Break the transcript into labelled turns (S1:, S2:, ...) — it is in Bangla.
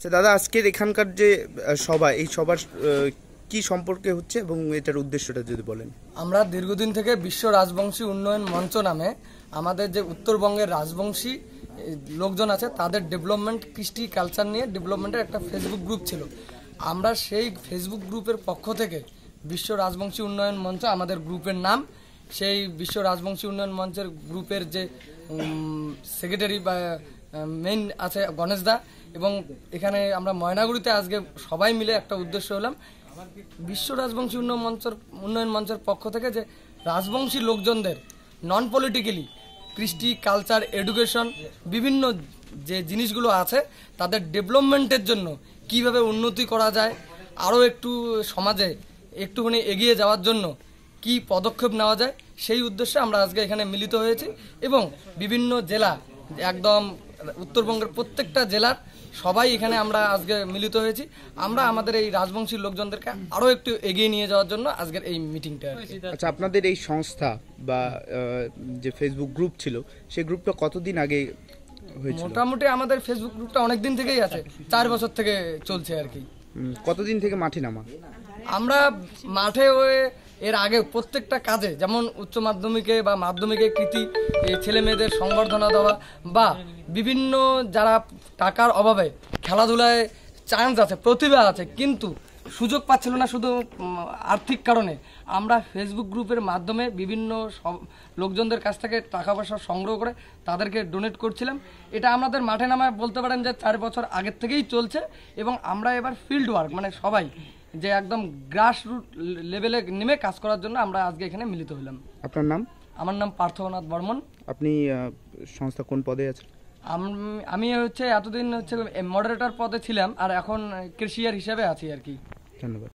S1: আচ্ছা দাদা, আজকের এখানকার যে সভা, এই সভার কি সম্পর্কে হচ্ছে এবং এটার উদ্দেশ্যটা যদি বলেন?
S2: আমরা দীর্ঘদিন থেকে বিশ্ব রাজবংশী উন্নয়ন মঞ্চ নামে আমাদের যে উত্তরবঙ্গের রাজবংশী লোকজন আছে, তাদের ডেভেলপমেন্ট, কৃষ্টি, কালচার নিয়ে ডেভেলপমেন্টের একটা ফেসবুক গ্রুপ ছিল। আমরা সেই ফেসবুক গ্রুপের পক্ষ থেকে বিশ্ব রাজবংশী উন্নয়ন মঞ্চ, আমাদের গ্রুপের নাম, সেই বিশ্ব রাজবংশী উন্নয়ন মঞ্চের গ্রুপের যে সেক্রেটারি বা মেইন আছে গণেশ দা এবং এখানে আমরা ময়নাগুড়িতে আজকে সবাই মিলে একটা উদ্দেশ্য হলাম বিশ্ব রাজবংশী উন্নয়ন মঞ্চের উন্নয়ন মঞ্চের পক্ষ থেকে যে রাজবংশী লোকজনদের নন পলিটিক্যালি কৃষ্টি কালচার এডুকেশন বিভিন্ন যে জিনিসগুলো আছে, তাদের ডেভেলপমেন্টের জন্য কীভাবে উন্নতি করা যায়, আরও একটু সমাজে একটুখানি এগিয়ে যাওয়ার জন্য কি পদক্ষেপ নেওয়া যায়, সেই উদ্দেশ্যে আমরা আজকে এখানে মিলিত হয়েছি এবং বিভিন্ন জেলা, একদম উত্তরবঙ্গের প্রত্যেকটা জেলার সবাই এখানে আমরা আজকে মিলিত হয়েছি। আমরা আমাদের এই রাজবংশীর লোকজনদেরকে আরও একটু এগিয়ে নিয়ে যাওয়ার জন্য আজকের এই মিটিংটা
S1: আচ্ছা আপনাদের এই সংস্থা বা যে ফেসবুক গ্রুপ ছিল সেই গ্রুপটা কতদিন আগে হয়েছিল?
S2: মোটামুটি আমাদের ফেসবুক গ্রুপটা অনেক দিন থেকেই আছে চার বছর থেকে চলছে আর কি।
S1: কতদিন থেকে মাঠে নামা?
S2: আমরা মাঠে হয়ে এর আগে প্রত্যেকটা কাজে, যেমন উচ্চ মাধ্যমিকে বা মাধ্যমিকে কৃতি ছেলে মেয়েদের সংবর্ধনা দেওয়া বা বিভিন্ন যারা টাকার অভাবে খেলাধুলায় চান্স আছে, প্রতিভা আছে, কিন্তু সুযোগ পাচ্ছিল না শুধু আর্থিক কারণে। আমরা ফেসবুক গ্রুপের মাধ্যমে বিভিন্ন লোকজনদের কাছ থেকে টাকা পয়সা সংগ্রহ করে তাদেরকে ডোনেট করছিলাম। এটা আমাদের মাঠে নামায় বলতে পারেন যে চার বছর আগের থেকেই চলছে এবং আমরা এবার ফিল্ড ওয়ার্ক মানে সবাই যে একদম গ্রাস রুট লেভেলে নেমে কাজ করার জন্য আমরা আজকে এখানে মিলিত হলাম।
S1: আপনার নাম?
S2: আমার নাম পার্থনাথ বর্মন।
S1: আপনি সংস্থা কোন পদে আছেন?
S2: আম- হচ্ছে এতদিন হচ্ছে মডারেটর পদে ছিলাম আর এখন ক্রেশিয়ার হিসেবে আছি আর কি।
S1: ধন্যবাদ।